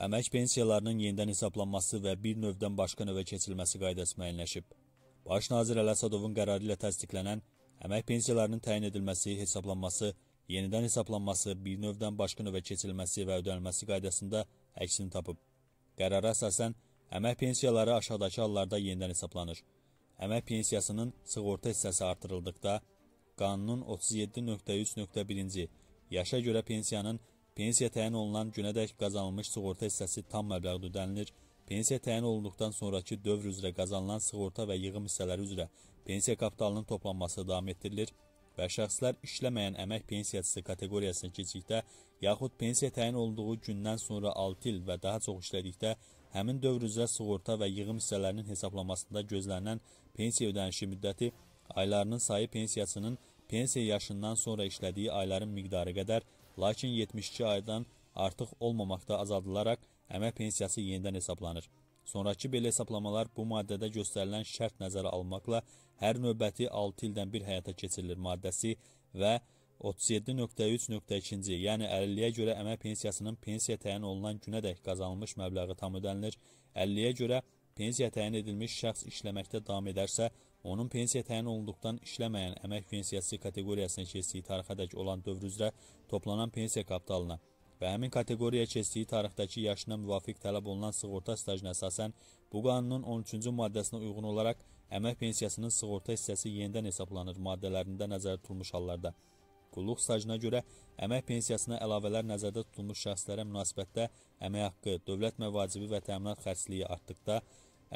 Əmək pensiyalarının yenidən hesablanması və bir növdən başqa növə keçirilməsi qaydası müəyyənləşib. Baş nazir Ələsadovun qərarı ilə təsdiqlənən əmək pensiyalarının təyin edilməsi, hesablanması, yenidən hesablanması, bir növdən başqa növə keçirilməsi və ödənilməsi qaydasında əksini tapıb. Qərara əsasən, əmək pensiyaları aşağıdakı hallarda yenidən hesablanır. Əmək pensiyasının sığorta hissəsi artırıldıqda, qanunun 37.3.1-ci yaşa görə pensiyanın Pensiya təyin olunan günədək qazanılmış sığorta hissəsi tam məbləğdə ödənilir. Pensiya təyin olunduqdan sonraki dövr üzrə qazanılan sığorta və yığım hissələri üzrə pensiya kapitalının toplanması davam etdirilir və şəxslər işləməyən əmək pensiyacısı kateqoriyasına keçdikdə, yaxud pensiya təyin olduğu gündən sonra 6 il və daha çox işlədikdə, həmin dövr üzrə sığorta və yığım hissələrinin hesablamasında gözlənilən pensiya ödənişi müddəti aylarının sayı pensiyasının pensiya yaşından sonra işlədiyi ayların miqdarı qədər lakin 72 aydan artıq olmamaqda azaldılaraq əmək pensiyası yenidən hesablanır. Sonrakı belə hesablamalar bu maddədə göstərilən şərt nəzərə almaqla hər növbəti 6 ildən bir həyata keçirilir maddəsi və 37.3.2-ci, yəni əlilliyə görə əmək pensiyasının pensiya təyin olunan günədək qazanılmış məbləği tam ödənilir. Əlilliyə görə pensiya təyin edilmiş şəxs işləməkdə davam edərsə, onun pensiya təyin olunduqdan işləməyən əmək pensiyası kateqoriyasına keçdiyi tarixədək olan dövr üzrə toplanan pensiya kapitalına və həmin kateqoriyaya keçdiyi tarixdəki yaşına müvafiq tələb olunan sığorta stajına əsasən bu qanunun 13-cü maddəsinə uyğun olaraq əmək pensiyasının sığorta hissəsi yenidən hesablanır maddələrində nəzərdə tutulmuş hallarda. Qulluq stajına görə əmək pensiyasına əlavələr nəzərdə tutulmuş şəxslərə münasibətdə əmək haqqı, dövlət məvacibi və təminat xərcliyi artdıqda,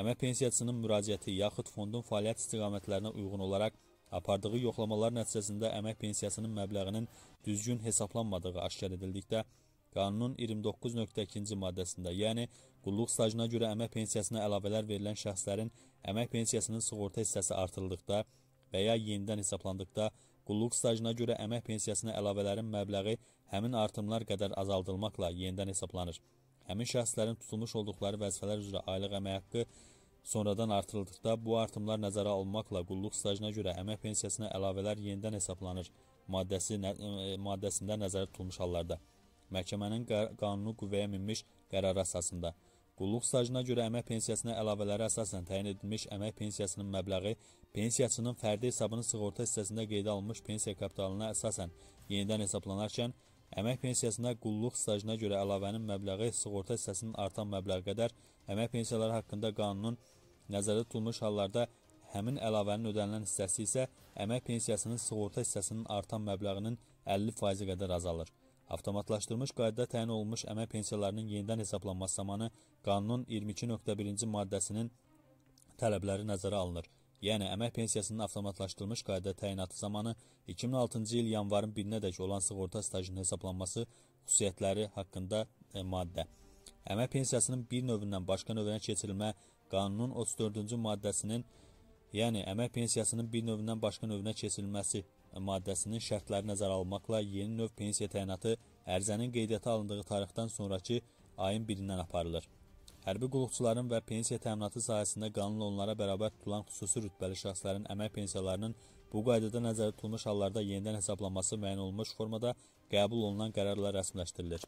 əmək pensiyasının müraciəti yaxud fondun fəaliyyət istiqamətlərinə uyğun olaraq apardığı yoxlamalar nəticəsində əmək pensiyasının məbləğinin düzgün hesablanmadığı aşkar edildikdə, qanunun 29.2-ci maddəsində, yəni qulluq stajına görə əmək pensiyasına əlavələr verilən şəxslərin əmək pensiyasının sığorta hissəsi artırıldıqda və ya yenidən hesablandıqda qulluq stajına görə əmək pensiyasına əlavələrin məbləği həmin artımlar qədər azaldılmaqla yenidən hesablanır. Həmin şəxslərin tutulmuş olduqları vəzifələr üzrə aylıq əmək haqqı sonradan artırıldıqda bu artımlar nəzərə alınmaqla qulluq stajına görə əmək pensiyasına əlavələr yenidən hesablanır maddəsi nə, e, maddəsində nəzərdə tutulmuş hallarda. Məhkəmənin qanunu qüvvəyə minmiş qərarı əsasında Qulluq stajına görə əmək pensiyasına əlavələrə əsasən təyin edilmiş əmək pensiyasının məbləği pensiyaçının fərdi hesabının sığorta hissəsində qeydə alınmış pensiya kapitalına əsasən yenidən hesablanarkən, əmək pensiyasına qulluq stajına görə əlavənin məbləği sığorta hissəsinin artan məbləği qədər əmək pensiyaları haqqında qanunun nəzərdə tutulmuş hallarda həmin əlavənin ödənilən hissəsi isə əmək pensiyasının sığorta hissəsinin artan məbləğinin 50% qədər azalır. Avtomatlaşdırılmış qaydada təyin olunmuş əmək pensiyalarının yenidən hesablanması zamanı qanunun 22.1-ci maddəsinin tələbləri nəzərə alınır. Yəni, əmək pensiyasının avtomatlaşdırılmış qaydada təyinatı zamanı 2006-cı il yanvarın 1-nədək olan sığorta stajının hesablanması xüsusiyyətləri haqqında e, maddə. Əmək pensiyasının bir növündən başqa növünə keçirilmə qanunun 34-cü maddəsinin, yəni əmək pensiyasının bir növündən başqa növünə keçirilməsi maddəsinin şərtləri nəzərə alınmaqla yeni növ pensiya təyinatı ərizənin qeydiyyata alındığı tarixdən sonraki ayın birindən aparılır. Hərbi qulluqçuların və pensiya təminatı sahəsində qanunla onlara bərabər tutulan xüsusi rütbəli şəxslərin əmək pensiyalarının bu qaydada nəzərdə tutulmuş hallarda yenidən hesablanması müəyyən olunmuş formada qəbul olunan qərarla rəsmiləşdirilir.